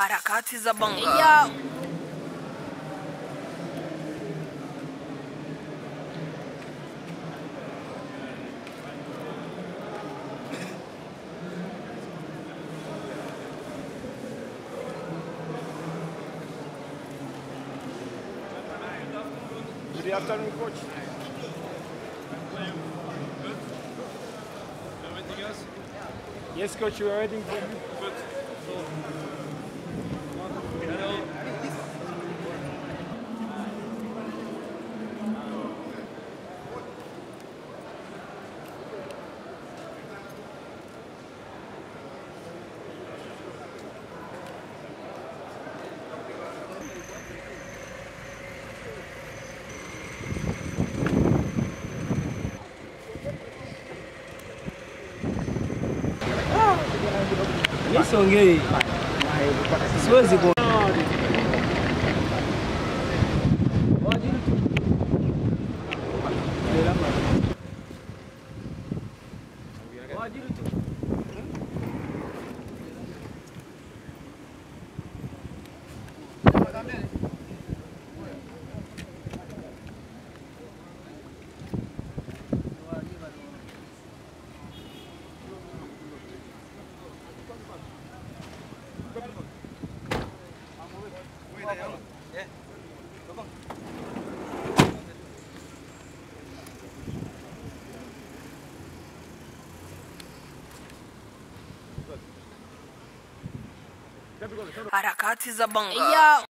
Harakati za bongo. Yo. Good afternoon, coach. Yes, coach, we are waiting for you. isonge iyi siwezi Tá beleza. Hmm? Arakatizabanga. Yeah.